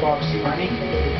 Foxy Money.